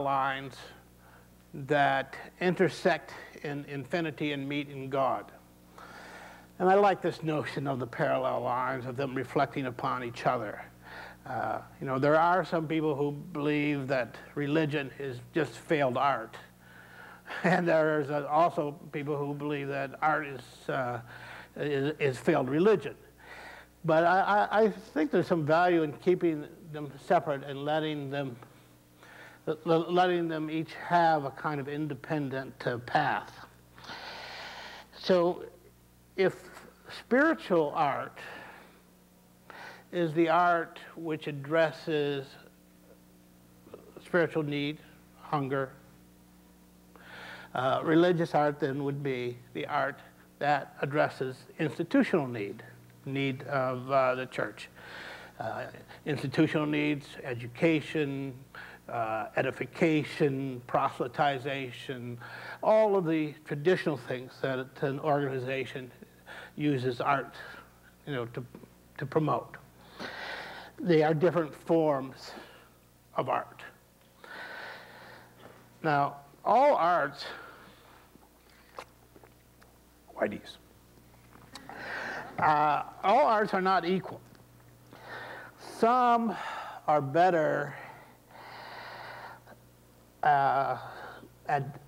lines that intersect in infinity and meet in God. And I like this notion of the parallel lines, of them reflecting upon each other. Uh, you know, there are some people who believe that religion is just failed art. And there's also people who believe that art is, uh, is, is, failed religion. But I, I, think there's some value in keeping them separate and letting them, letting them each have a kind of independent uh, path. So if spiritual art is the art which addresses spiritual need, hunger. Uh, religious art then would be the art that addresses institutional need, need of uh, the church. Uh, institutional needs, education, uh, edification, proselytization, all of the traditional things that an organization uses art you know, to, to promote they are different forms of art. Now, all arts, Whitey's, uh, all arts are not equal. Some are better uh, at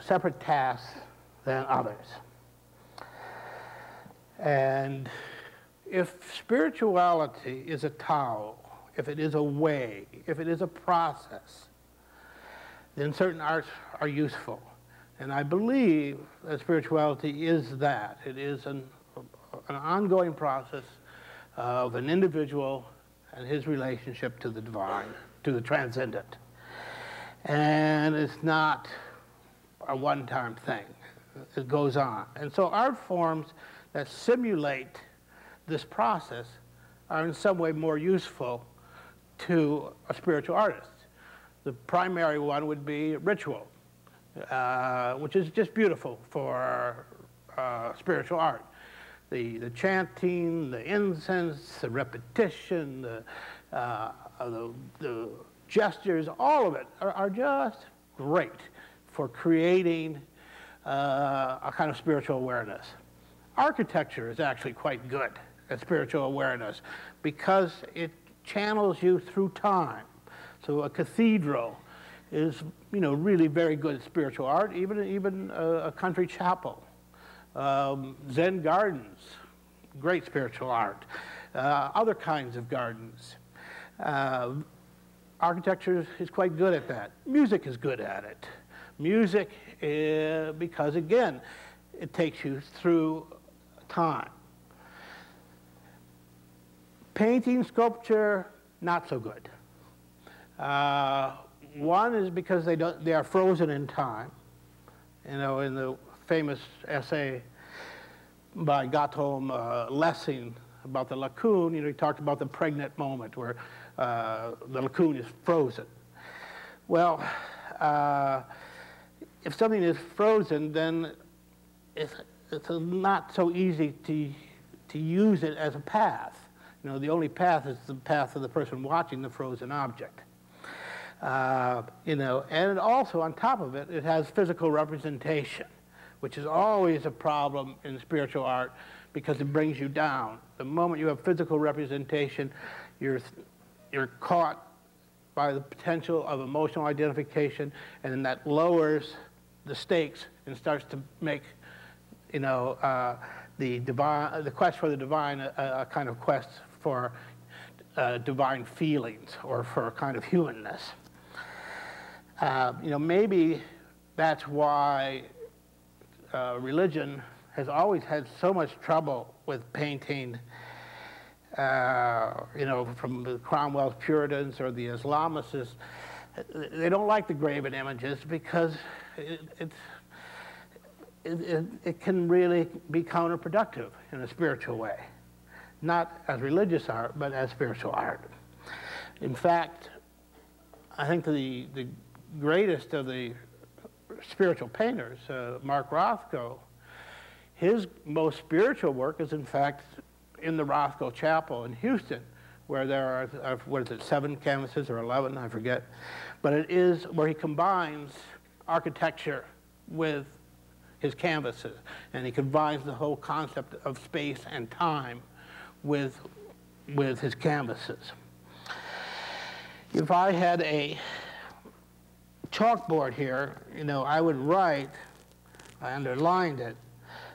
separate tasks than others. And if spirituality is a Tao, if it is a way, if it is a process, then certain arts are useful. And I believe that spirituality is that. It is an, an ongoing process of an individual and his relationship to the divine, to the transcendent. And it's not a one-time thing. It goes on. And so art forms that simulate this process are in some way more useful to a spiritual artist. The primary one would be ritual, uh, which is just beautiful for uh, spiritual art. The, the chanting, the incense, the repetition, the, uh, the, the, gestures, all of it are, are just great for creating uh, a kind of spiritual awareness. Architecture is actually quite good at spiritual awareness because it channels you through time. So a cathedral is, you know, really very good at spiritual art, even, even a, a country chapel. Um, Zen gardens, great spiritual art. Uh, other kinds of gardens. Uh, architecture is quite good at that. Music is good at it. Music, uh, because again, it takes you through time. Painting, sculpture, not so good. Uh, one is because they, don't, they are frozen in time. You know, in the famous essay by Gotthold uh, Lessing about the Laocoon, you know, he talked about the pregnant moment where uh, the Laocoon is frozen. Well, uh, if something is frozen, then it's, it's not so easy to, to use it as a path. You know, the only path is the path of the person watching the frozen object. Uh, you know, and also on top of it, it has physical representation, which is always a problem in spiritual art because it brings you down. The moment you have physical representation, you're, you're caught by the potential of emotional identification, and then that lowers the stakes and starts to make, you know, uh, the divine, the quest for the divine a, a kind of quest for uh, divine feelings or for a kind of humanness. Uh, you know, maybe that's why uh, religion has always had so much trouble with painting, uh, you know, from the Cromwell's Puritans or the Islamists. They don't like the graven images because it, it, it, it can really be counterproductive in a spiritual way not as religious art, but as spiritual art. In fact, I think the, the greatest of the spiritual painters, uh, Mark Rothko, his most spiritual work is in fact in the Rothko Chapel in Houston, where there are, uh, what is it, seven canvases or 11, I forget. But it is where he combines architecture with his canvases, and he combines the whole concept of space and time with, with his canvases. If I had a chalkboard here, you know, I would write, I underlined it,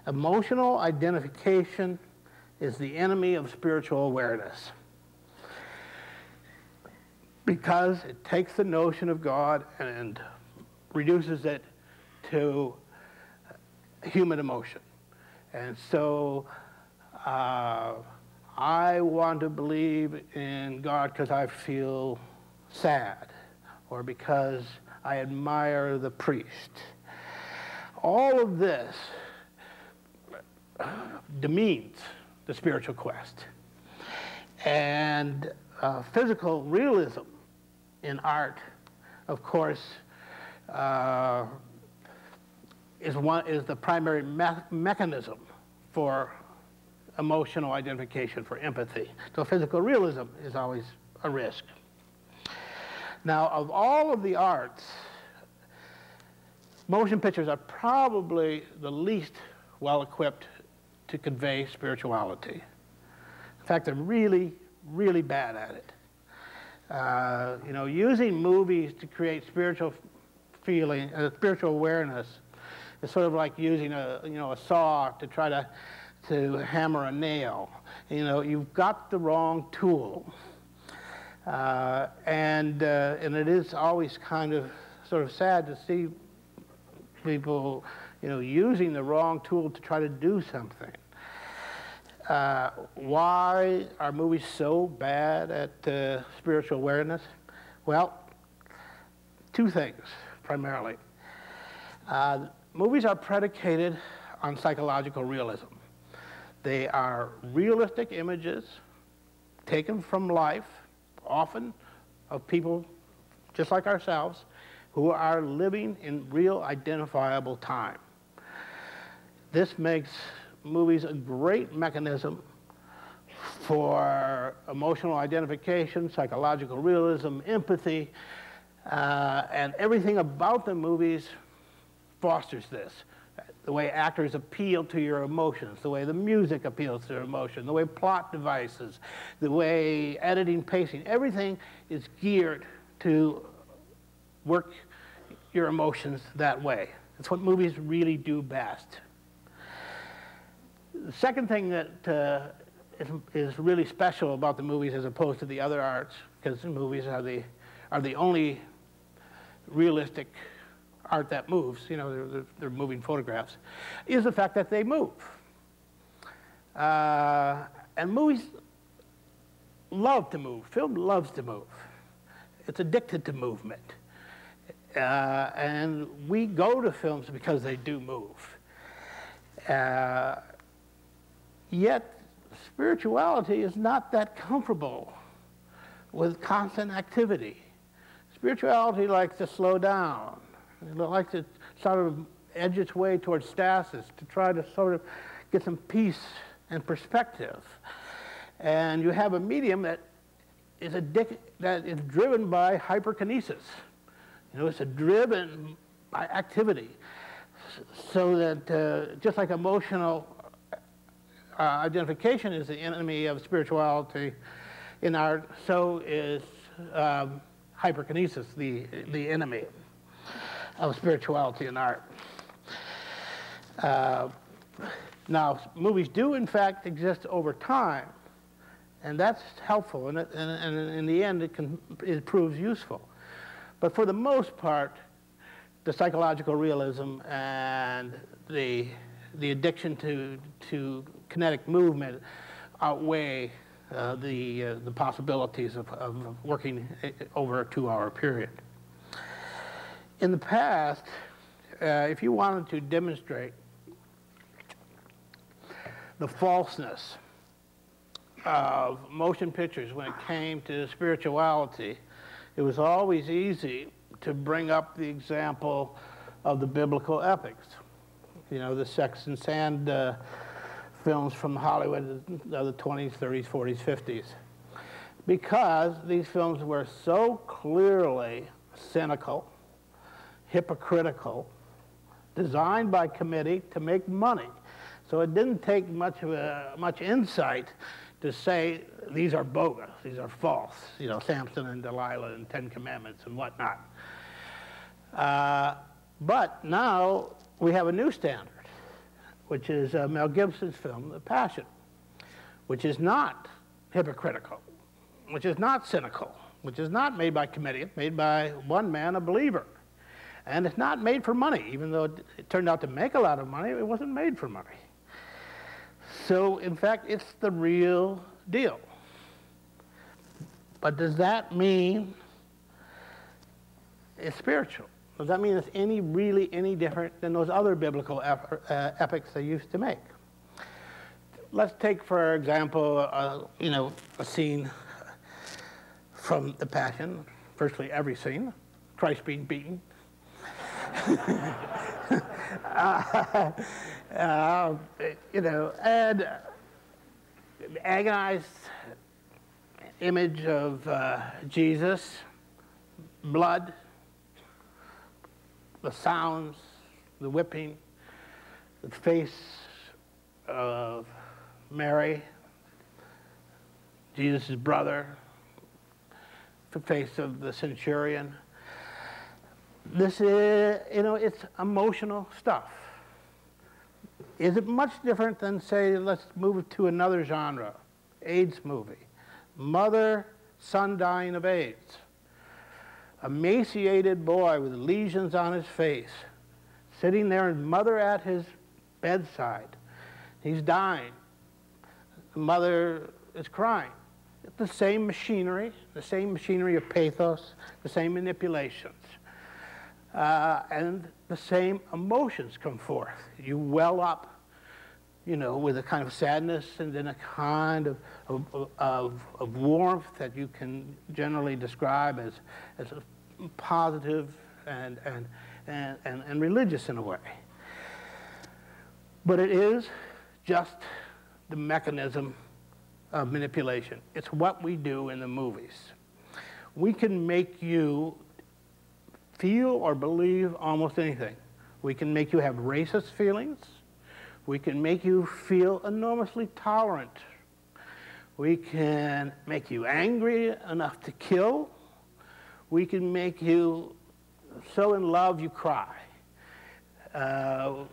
emotional identification is the enemy of spiritual awareness. Because it takes the notion of God and reduces it to human emotion. And so uh, I want to believe in God because I feel sad or because I admire the priest. All of this demeans the spiritual quest. And uh, physical realism in art, of course, uh, is, one, is the primary me mechanism for emotional identification, for empathy. So physical realism is always a risk. Now, of all of the arts, motion pictures are probably the least well equipped to convey spirituality. In fact, they're really, really bad at it. Uh, you know, using movies to create spiritual feeling, uh, spiritual awareness, is sort of like using a, you know, a saw to try to, to hammer a nail. You know, you've got the wrong tool. Uh, and, uh, and it is always kind of sort of sad to see people, you know, using the wrong tool to try to do something. Uh, why are movies so bad at uh, spiritual awareness? Well, two things primarily. Uh, movies are predicated on psychological realism. They are realistic images taken from life often of people just like ourselves who are living in real identifiable time. This makes movies a great mechanism for emotional identification, psychological realism, empathy, uh, and everything about the movies fosters this the way actors appeal to your emotions, the way the music appeals to your emotion, the way plot devices, the way editing, pacing, everything is geared to work your emotions that way. That's what movies really do best. The second thing that uh, is, is really special about the movies as opposed to the other arts, because movies are the, are the only realistic art that moves, you know, they're, they're moving photographs, is the fact that they move. Uh, and movies love to move. Film loves to move. It's addicted to movement. Uh, and we go to films because they do move. Uh, yet, spirituality is not that comfortable with constant activity. Spirituality likes to slow down. It likes to sort of edge its way towards stasis to try to sort of get some peace and perspective. And you have a medium that is, that is driven by hyperkinesis. You know, it's a driven by activity. So that uh, just like emotional uh, identification is the enemy of spirituality in art, so is um, hyperkinesis the, the enemy of spirituality and art. Uh, now, movies do in fact exist over time, and that's helpful, and, it, and, and in the end it, can, it proves useful. But for the most part, the psychological realism and the, the addiction to, to kinetic movement outweigh uh, the, uh, the possibilities of, of working over a two-hour period. In the past, uh, if you wanted to demonstrate the falseness of motion pictures when it came to spirituality, it was always easy to bring up the example of the biblical epics. You know, the sex and sand uh, films from Hollywood of the 20s, 30s, 40s, 50s. because these films were so clearly cynical, hypocritical, designed by committee to make money. So it didn't take much of a, much insight to say these are bogus, these are false, you know, Samson and Delilah and Ten Commandments and whatnot. Uh, but now we have a new standard, which is uh, Mel Gibson's film, The Passion, which is not hypocritical, which is not cynical, which is not made by committee, it's made by one man, a believer. And it's not made for money, even though it, turned out to make a lot of money, it wasn't made for money. So, in fact, it's the real deal. But does that mean it's spiritual? Does that mean it's any really any different than those other biblical uh, epics they used to make? Let's take, for example, uh, you know, a scene from the Passion, virtually every scene, Christ being beaten. uh, uh, you know, and agonized image of uh, Jesus, blood, the sounds, the whipping, the face of Mary, Jesus' brother, the face of the centurion. This is, you know, it's emotional stuff. Is it much different than, say, let's move to another genre, AIDS movie? Mother, son dying of AIDS emaciated boy with lesions on his face, sitting there and mother at his bedside. He's dying. The mother is crying. It's the same machinery, the same machinery of pathos, the same manipulations. Uh, and the same emotions come forth. You well up, you know, with a kind of sadness and then a kind of, of, of, of warmth that you can generally describe as, as positive and, and, and, and, and religious in a way. But it is just the mechanism of manipulation. It's what we do in the movies. We can make you feel or believe almost anything. We can make you have racist feelings. We can make you feel enormously tolerant. We can make you angry enough to kill we can make you so in love you cry. Uh,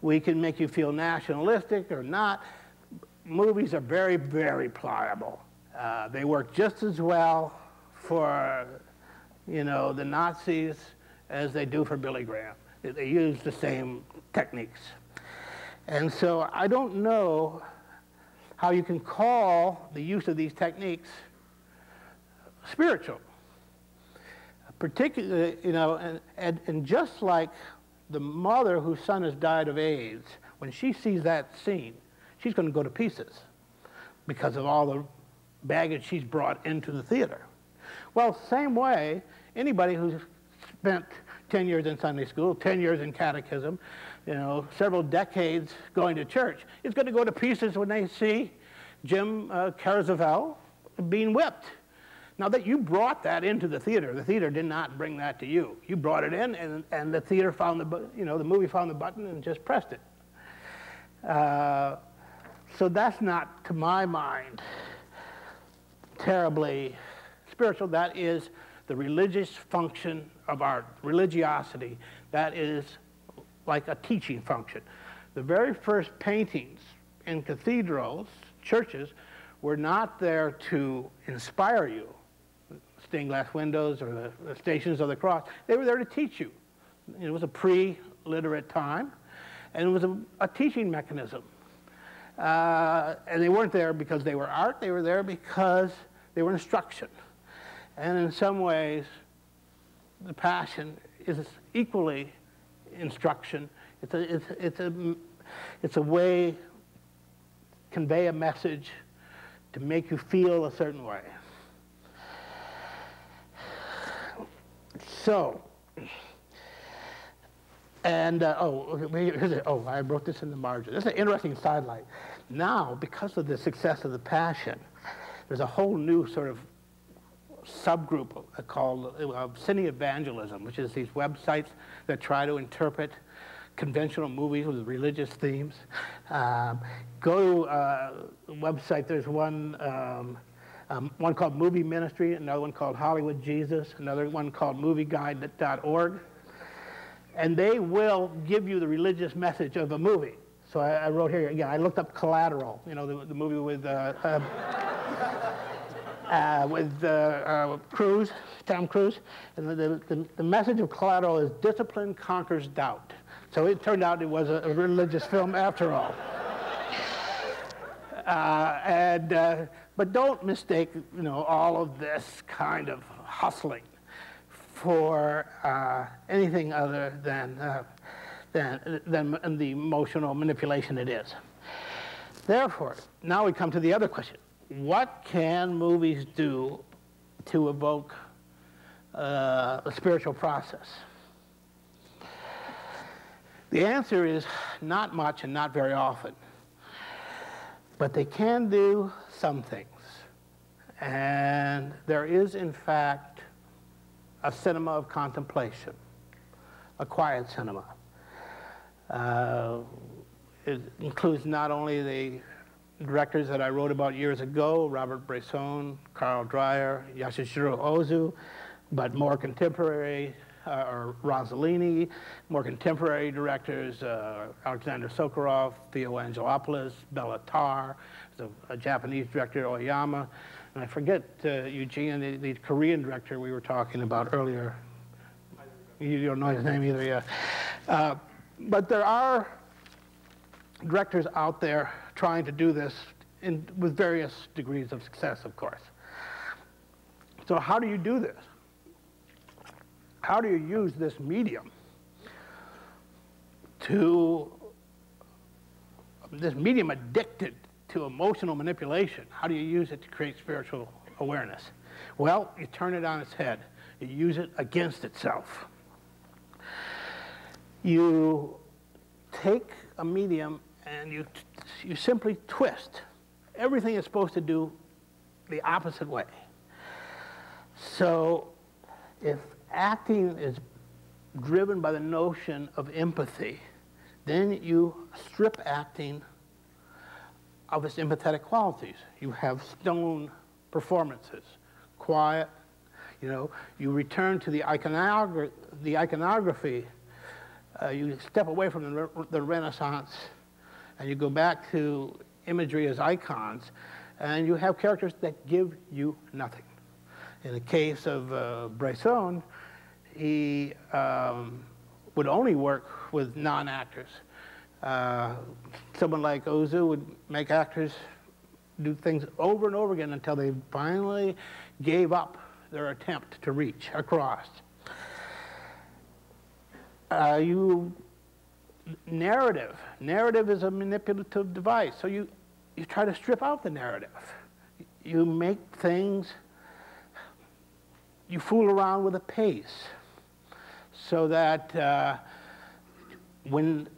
we can make you feel nationalistic or not. Movies are very, very pliable. Uh, they work just as well for, you know, the Nazis as they do for Billy Graham. They use the same techniques. And so I don't know how you can call the use of these techniques spiritual particularly, you know, and, and, and just like the mother whose son has died of AIDS, when she sees that scene, she's going to go to pieces because of all the baggage she's brought into the theater. Well, same way, anybody who's spent 10 years in Sunday school, 10 years in catechism, you know, several decades going to church, is going to go to pieces when they see Jim uh, Caviezel being whipped now that you brought that into the theater, the theater did not bring that to you. You brought it in, and, and the theater found the, you know, the movie found the button and just pressed it. Uh, so that's not, to my mind, terribly spiritual. That is the religious function of our religiosity. That is like a teaching function. The very first paintings in cathedrals, churches, were not there to inspire you stained glass windows or the, the stations of the cross. They were there to teach you. It was a pre-literate time, and it was a, a teaching mechanism. Uh, and they weren't there because they were art. They were there because they were instruction. And in some ways, the passion is equally instruction. It's a, it's, it's a, it's a way convey a message to make you feel a certain way. So, and uh, oh, here's it. Oh, I wrote this in the margin. This is an interesting sidelight. Now, because of the success of the Passion, there's a whole new sort of subgroup called uh, cine evangelism, which is these websites that try to interpret conventional movies with religious themes. Um, go to uh, a website, there's one, um, um, one called Movie Ministry, another one called Hollywood Jesus, another one called MovieGuide.org. And they will give you the religious message of a movie. So I, I wrote here, yeah, I looked up Collateral, you know, the, the movie with uh, uh, uh, with uh, Tom Cruise. And the, the, the, message of Collateral is discipline conquers doubt. So it turned out it was a, a religious film after all. Uh, and, uh, but don't mistake, you know, all of this kind of hustling for uh, anything other than, than, than the emotional manipulation it is. Therefore, now we come to the other question what can movies do to evoke uh, a spiritual process? The answer is not much and not very often. But they can do some things. And there is, in fact, a cinema of contemplation, a quiet cinema. Uh, it includes not only the directors that I wrote about years ago, Robert Bresson, Carl Dreyer, Yasuhiro Ozu, but more contemporary, uh, or Rossellini, more contemporary directors, uh, Alexander Sokurov, Theo Angelopoulos, Béla Tarr, a, a, Japanese director, Oyama, and I forget, uh, Eugene, the, the, Korean director we were talking about earlier. You don't know his name either, yeah. Uh, but there are directors out there trying to do this in, with various degrees of success, of course. So how do you do this? How do you use this medium to, this medium addicted to emotional manipulation, how do you use it to create spiritual awareness? Well, you turn it on its head. You use it against itself. You take a medium and you, you simply twist. Everything is supposed to do the opposite way. So if acting is driven by the notion of empathy, then you strip acting of its empathetic qualities. You have stone performances, quiet, you know, you return to the, iconogra the iconography, uh, you step away from the, re the Renaissance and you go back to imagery as icons, and you have characters that give you nothing. In the case of uh, Bresson, he um, would only work with non-actors. Uh, someone like Ozu would make actors do things over and over again until they finally gave up their attempt to reach across. Uh, you narrative. Narrative is a manipulative device. So you, you try to strip out the narrative. You make things, you fool around with a pace so that uh, when,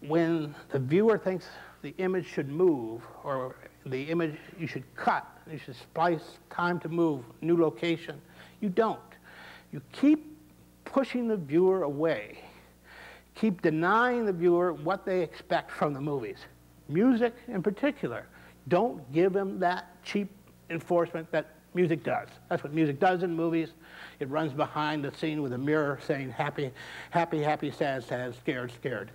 when the viewer thinks the image should move or the image you should cut, you should splice time to move, new location, you don't. You keep pushing the viewer away keep denying the viewer what they expect from the movies. Music in particular. Don't give them that cheap enforcement that music does. That's what music does in movies. It runs behind the scene with a mirror saying happy, happy, happy, sad, sad, scared, scared.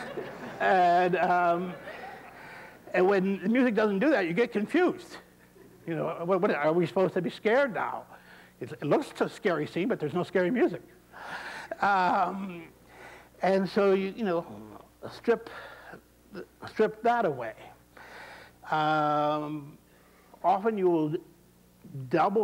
and, um, and when the music doesn't do that, you get confused. You know, what, what, are we supposed to be scared now? It, it looks a scary scene, but there's no scary music. Um, and so you, you know, strip, strip that away. Um, often you will double